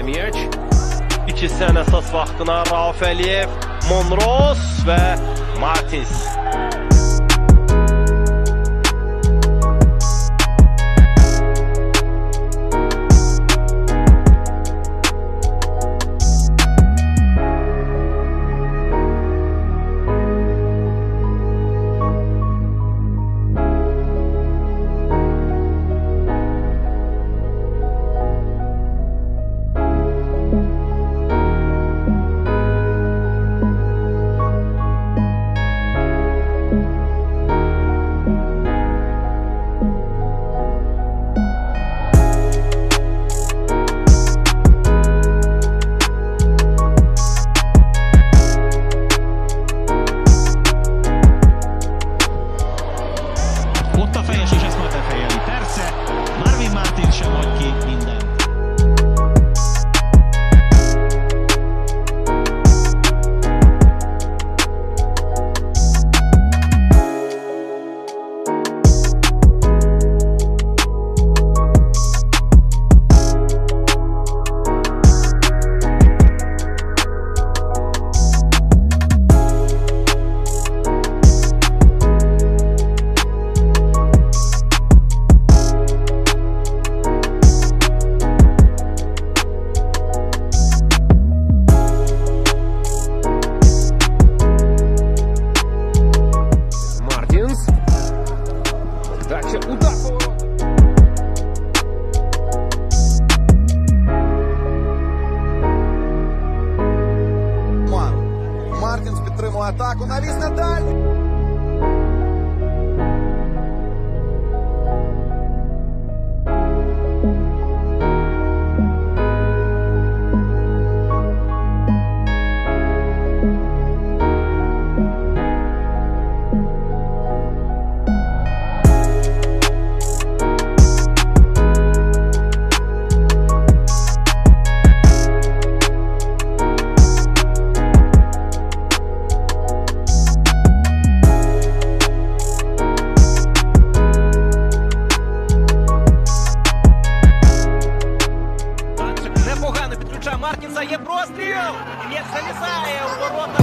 Ibrahimovic. 2-sən əsas vaxtına Rauf Əliyev, Monros və Martins. Мартінс. Дача удар. Мартінс підтримує атаку. Навіс на дальню. Простріл! І М'яч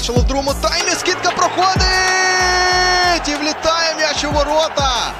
Побільшало в. Скидка проходить! І влітає м'яч у ворота.